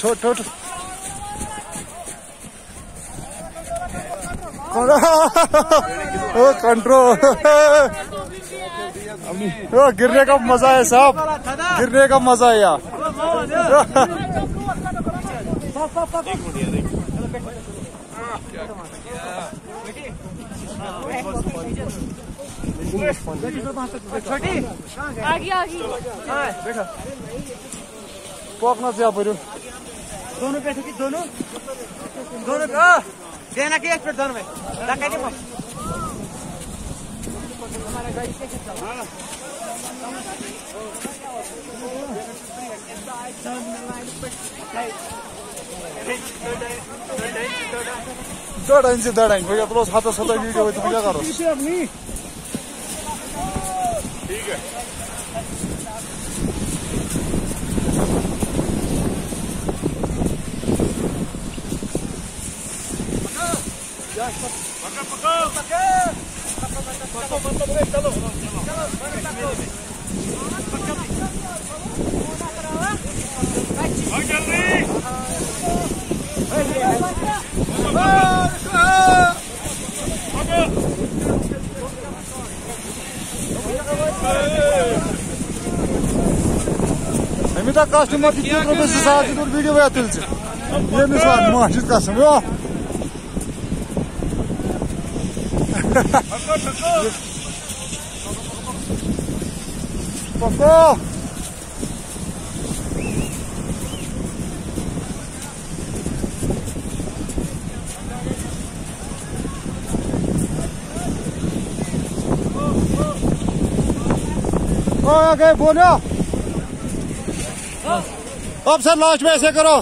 छोट छोट कंट्रोल गिरने का मज़ा है साहब। गिरने का मज़ा है यार। छोटी आगे आगे बैठो पोकना चाहिँ पर्यो दोनों पे कि दोनों? दोनों पे देना कि एक प्लेट दोनों में। लगा दे दडाइन चाहिँ दडाइन भैया तुलो छाता छाता वीडियो हो तो क्या करो? Ya está. Acá, acá. Acá. Acá, acá, acá. Emida kaçtırmak için otobüsü saati dur video yatılacak. Yemiz var, mahcup kasım. Yok. पक्को ओके बोलो। अब सर लास्ट में ऐसे करो।